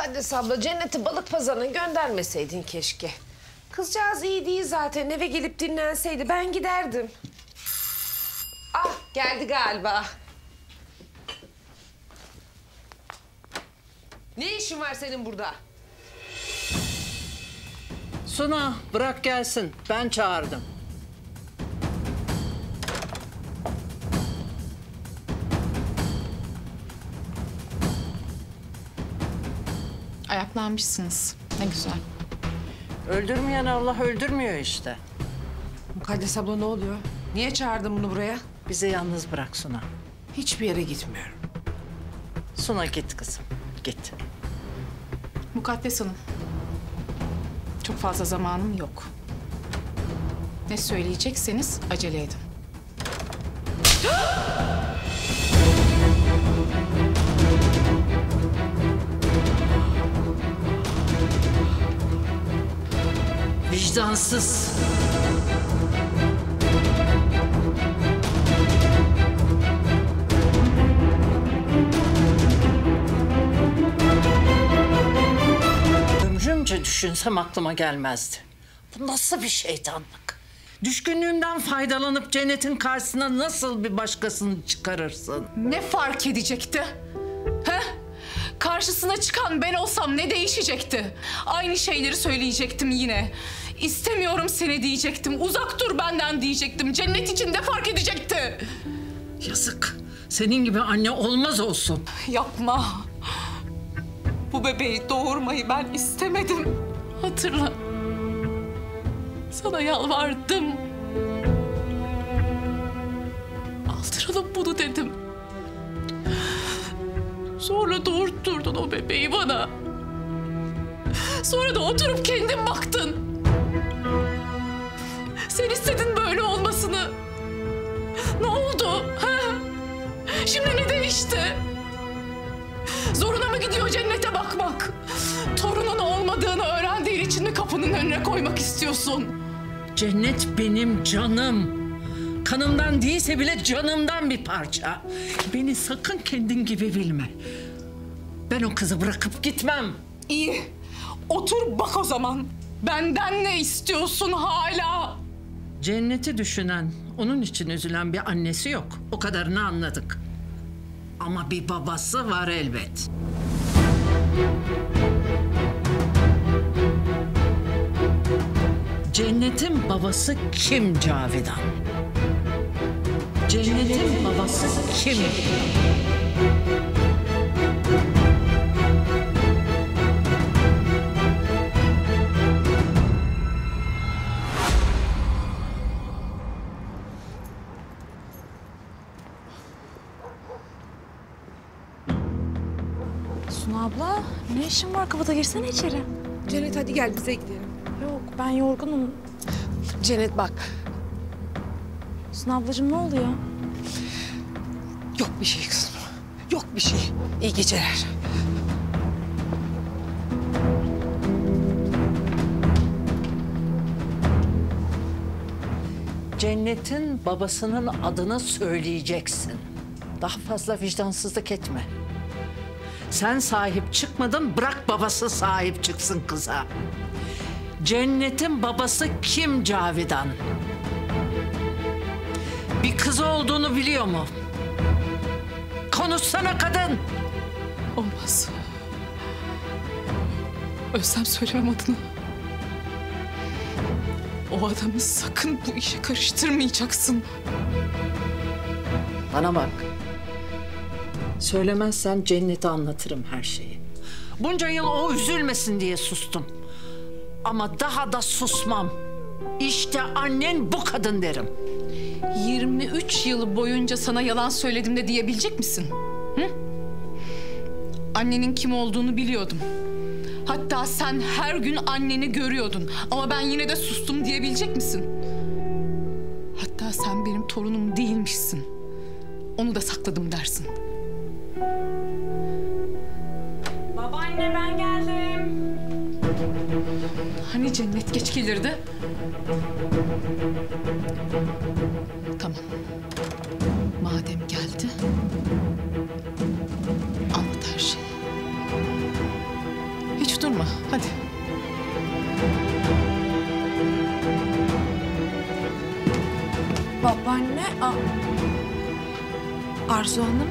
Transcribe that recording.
Mukaddes abla Cennet'i balık pazarına göndermeseydin keşke. Kızcağız iyi değil zaten eve gelip dinlenseydi ben giderdim. Ah geldi galiba. Ne işin var senin burada? Suna bırak gelsin. Ben çağırdım. Ayaklanmışsınız. Ne güzel. Öldürmeyen Allah öldürmüyor işte. Mukaddes abla ne oluyor? Niye çağırdın bunu buraya? Bizi yalnız bırak Suna. Hiçbir yere gitmiyorum. Suna git kızım. Git. Mukaddes Hanım. Çok fazla zamanım yok. Ne söyleyecekseniz acele edin. Vicdansız. Ömrümce düşünsem aklıma gelmezdi. Bu nasıl bir şeytanlık? Düşkünlüğümden faydalanıp cennetin karşısına nasıl bir başkasını çıkarırsın? Ne fark edecekti? Karşısına çıkan ben olsam ne değişecekti? Aynı şeyleri söyleyecektim yine. İstemiyorum seni diyecektim. Uzak dur benden diyecektim. Cennet için de fark edecekti. Yazık. Senin gibi anne olmaz olsun. Yapma. Bu bebeği doğurmayı ben istemedim. Hatırla. Sana yalvardım. Aldıralım bunu dedim. Sonra doğurtturdun o bebeği bana. Sonra da oturup kendin baktın. Sen istedin böyle olmasını. Ne oldu? Ha? Şimdi ne değişti? Zoruna mı gidiyor cennete bakmak? Torunun olmadığını öğrendiğin için mi kapının önüne koymak istiyorsun? Cennet benim canım. Kanımdan değilse bile canımdan bir parça. Beni sakın kendin gibi bilme. Ben o kızı bırakıp gitmem. İyi. Otur bak o zaman. Benden ne istiyorsun hala? Cenneti düşünen, onun için üzülen bir annesi yok. O kadarını anladık. Ama bir babası var elbet. Cennetin babası kim Cavidan? Cennetin babası kim? Suna abla ne işin var kapıda girsene içeri. Cennet hadi gel bize gidelim. Yok ben yorgunum. Cennet bak. Suna ablacığım ne oluyor? Yok bir şey kızım. Yok bir şey. İyi geceler. Cennet'in babasının adını söyleyeceksin. Daha fazla vicdansızlık etme. Sen sahip çıkmadın, bırak babası sahip çıksın kıza. Cennet'in babası kim Cavidan? Bir kızı olduğunu biliyor mu? Konuşsana kadın. Olmaz. Ölsem söylemem adını. O adamı sakın bu işe karıştırmayacaksın. Bana bak. Söylemezsen cennete anlatırım her şeyi. Bunca yıl o üzülmesin diye sustum. Ama daha da susmam. İşte annen bu kadın derim. 23 yıl boyunca sana yalan söyledim de diyebilecek misin? Hı? Annenin kim olduğunu biliyordum. Hatta sen her gün anneni görüyordun. Ama ben yine de sustum diyebilecek misin? Hatta sen benim torunum değilmişsin. Onu da sakladım dersin. Babaanne ben geldim. Hani cennet geç gelirdi? Madem geldi, anlat her şeyi. Hiç durma, hadi. Babaanne, A Arzu Hanım.